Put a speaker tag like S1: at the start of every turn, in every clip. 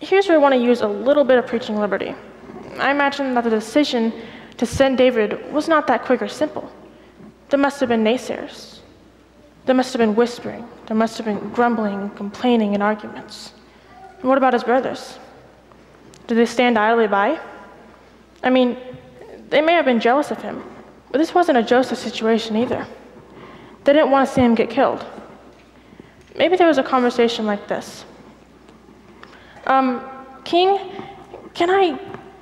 S1: here's where I want to use a little bit of preaching liberty. I imagine that the decision to send David was not that quick or simple. There must have been naysayers. There must have been whispering. There must have been grumbling, complaining, and arguments. And what about his brothers? Did they stand idly by? I mean, they may have been jealous of him, but this wasn't a Joseph situation either. They didn't want to see him get killed. Maybe there was a conversation like this um, King, can I,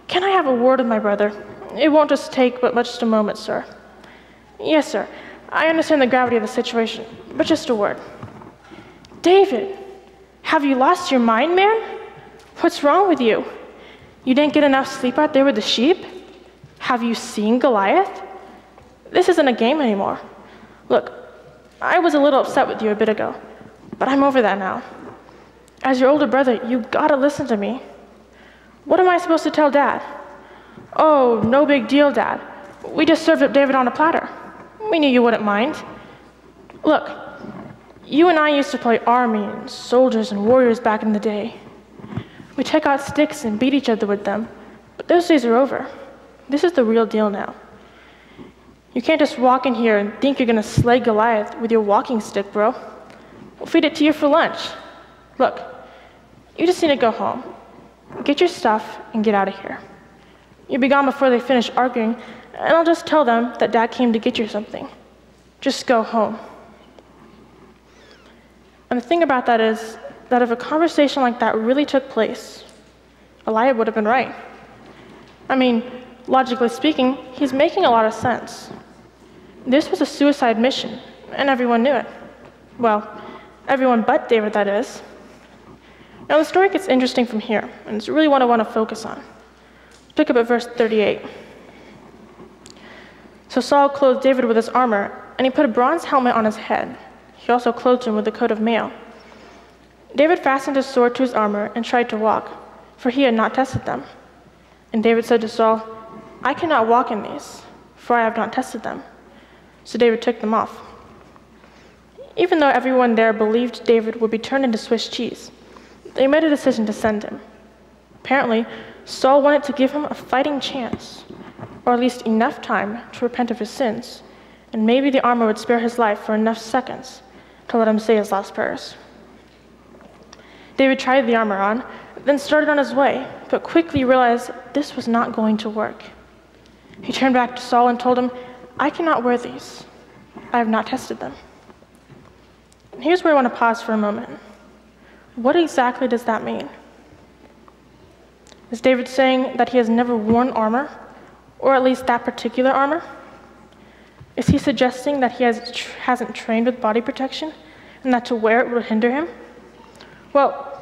S1: can I have a word with my brother? It won't just take but much a moment, sir. Yes, sir. I understand the gravity of the situation, but just a word. David, have you lost your mind, man? What's wrong with you? You didn't get enough sleep out there with the sheep? Have you seen Goliath? This isn't a game anymore. Look, I was a little upset with you a bit ago, but I'm over that now. As your older brother, you gotta listen to me. What am I supposed to tell Dad? Oh, no big deal, Dad. We just served up David on a platter. We knew you wouldn't mind. Look, you and I used to play army and soldiers and warriors back in the day. We take out sticks and beat each other with them, but those days are over. This is the real deal now. You can't just walk in here and think you're gonna slay Goliath with your walking stick, bro. We'll feed it to you for lunch. Look, you just need to go home, get your stuff, and get out of here. You'll be gone before they finish arguing, and I'll just tell them that Dad came to get you something. Just go home. And the thing about that is that if a conversation like that really took place, Eliab would have been right. I mean, logically speaking, he's making a lot of sense. This was a suicide mission, and everyone knew it. Well, everyone but David, that is. Now, the story gets interesting from here, and it's really what I want to focus on. Pick up at verse 38. So Saul clothed David with his armor, and he put a bronze helmet on his head. He also clothed him with a coat of mail. David fastened his sword to his armor and tried to walk, for he had not tested them. And David said to Saul, I cannot walk in these, for I have not tested them. So David took them off. Even though everyone there believed David would be turned into Swiss cheese, they made a decision to send him. Apparently, Saul wanted to give him a fighting chance, or at least enough time to repent of his sins, and maybe the armor would spare his life for enough seconds to let him say his last prayers. David tried the armor on, then started on his way, but quickly realized this was not going to work. He turned back to Saul and told him, I cannot wear these. I have not tested them. And here's where I want to pause for a moment. What exactly does that mean? Is David saying that he has never worn armor, or at least that particular armor? Is he suggesting that he has, hasn't trained with body protection and that to wear it would hinder him? Well,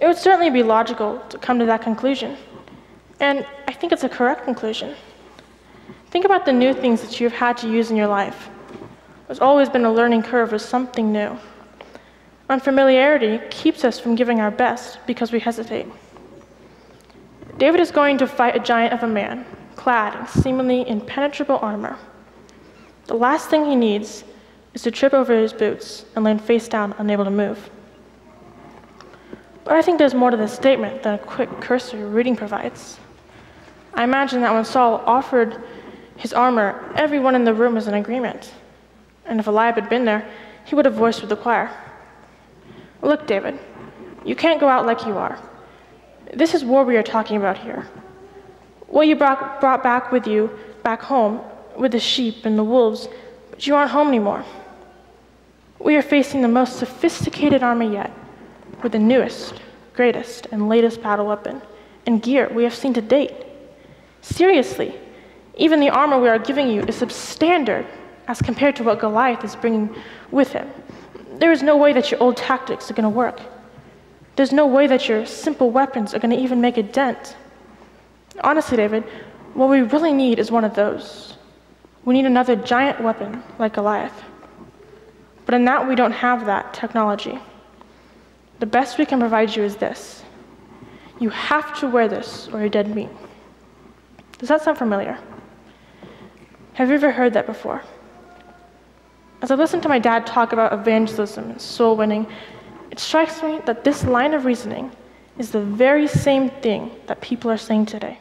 S1: it would certainly be logical to come to that conclusion. And I think it's a correct conclusion. Think about the new things that you've had to use in your life. There's always been a learning curve with something new. Unfamiliarity keeps us from giving our best because we hesitate. David is going to fight a giant of a man, clad in seemingly impenetrable armor. The last thing he needs is to trip over his boots and land face down, unable to move. But I think there's more to this statement than a quick cursory reading provides. I imagine that when Saul offered his armor, everyone in the room was in agreement. And if Eliab had been there, he would have voiced with the choir. Look, David, you can't go out like you are. This is war we are talking about here. What you brought, brought back with you back home with the sheep and the wolves, but you aren't home anymore. We are facing the most sophisticated army yet, with the newest, greatest, and latest battle weapon and gear we have seen to date. Seriously, even the armor we are giving you is substandard as compared to what Goliath is bringing with him. There is no way that your old tactics are going to work. There's no way that your simple weapons are going to even make a dent. Honestly, David, what we really need is one of those. We need another giant weapon like Goliath. But in that, we don't have that technology. The best we can provide you is this you have to wear this or you're dead meat. Does that sound familiar? Have you ever heard that before? As I listen to my dad talk about evangelism and soul winning, it strikes me that this line of reasoning is the very same thing that people are saying today.